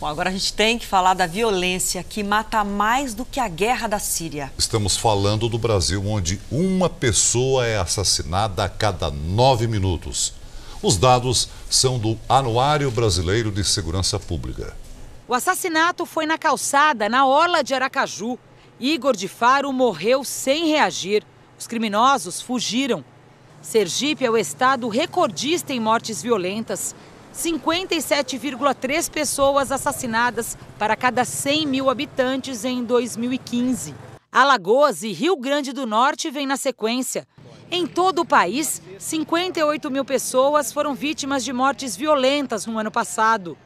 Bom, agora a gente tem que falar da violência que mata mais do que a guerra da Síria. Estamos falando do Brasil, onde uma pessoa é assassinada a cada nove minutos. Os dados são do Anuário Brasileiro de Segurança Pública. O assassinato foi na calçada, na orla de Aracaju. Igor de Faro morreu sem reagir. Os criminosos fugiram. Sergipe é o estado recordista em mortes violentas. 57,3 pessoas assassinadas para cada 100 mil habitantes em 2015. Alagoas e Rio Grande do Norte vêm na sequência. Em todo o país, 58 mil pessoas foram vítimas de mortes violentas no ano passado.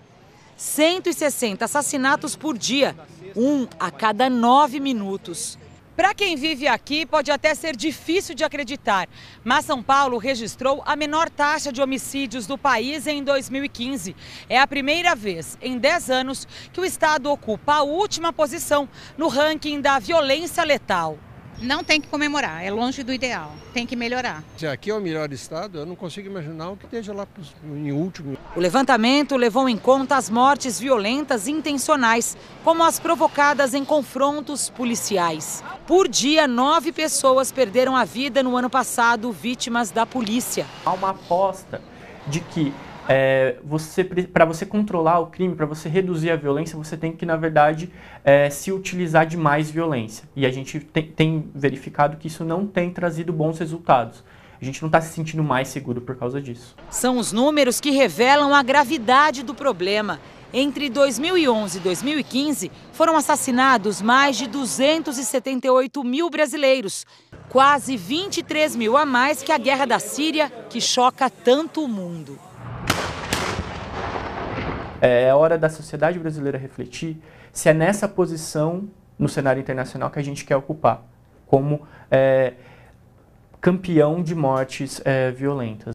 160 assassinatos por dia, um a cada nove minutos. Para quem vive aqui, pode até ser difícil de acreditar, mas São Paulo registrou a menor taxa de homicídios do país em 2015. É a primeira vez em 10 anos que o estado ocupa a última posição no ranking da violência letal. Não tem que comemorar, é longe do ideal, tem que melhorar. Se aqui é o melhor estado, eu não consigo imaginar o que esteja lá em último. O levantamento levou em conta as mortes violentas intencionais, como as provocadas em confrontos policiais. Por dia, nove pessoas perderam a vida no ano passado, vítimas da polícia. Há uma aposta de que é, você para você controlar o crime, para você reduzir a violência, você tem que, na verdade, é, se utilizar de mais violência. E a gente tem, tem verificado que isso não tem trazido bons resultados. A gente não está se sentindo mais seguro por causa disso. São os números que revelam a gravidade do problema. Entre 2011 e 2015, foram assassinados mais de 278 mil brasileiros, quase 23 mil a mais que a guerra da Síria, que choca tanto o mundo. É, é hora da sociedade brasileira refletir se é nessa posição no cenário internacional que a gente quer ocupar, como é, campeão de mortes é, violentas.